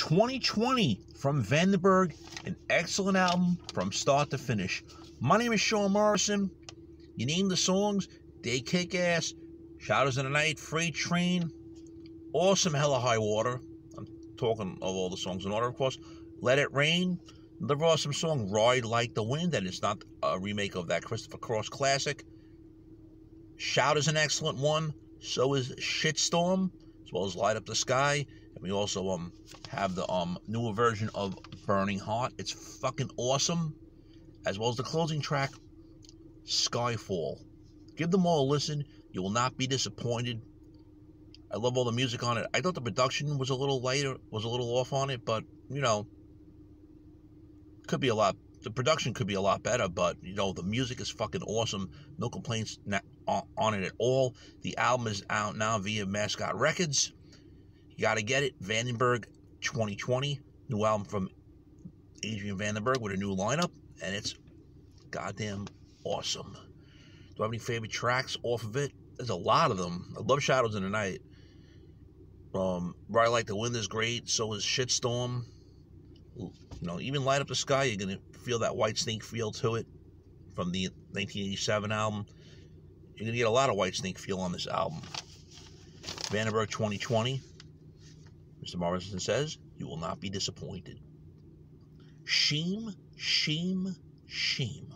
2020 from Vandenberg, an excellent album from start to finish. My name is Sean Morrison. You name the songs, they kick ass. Shadows in the Night, Freight Train, awesome Hell and High Water. I'm talking of all the songs in order, of course. Let It Rain, another awesome song, Ride Like the Wind, and it's not a remake of that Christopher Cross classic. Shout is an excellent one. So is Shitstorm, as well as Light Up the Sky. And we also um have the um newer version of Burning Heart. It's fucking awesome. As well as the closing track, Skyfall. Give them all a listen. You will not be disappointed. I love all the music on it. I thought the production was a little lighter, was a little off on it, but you know, could be a lot. The production could be a lot better, but you know, the music is fucking awesome. No complaints on it at all. The album is out now via Mascot Records. You got to get it. Vandenberg 2020, new album from Adrian Vandenberg with a new lineup, and it's goddamn awesome. Do I have any favorite tracks off of it? There's a lot of them. I love Shadows in the Night. Um, Ride Like the Wind is great. So is Shitstorm. You know, even Light Up the Sky, you're gonna feel that Whitesnake feel to it from the 1987 album. You're gonna get a lot of Whitesnake feel on this album. Vandenberg 2020. Mr. Morrison says, you will not be disappointed. Shame, shame, shame.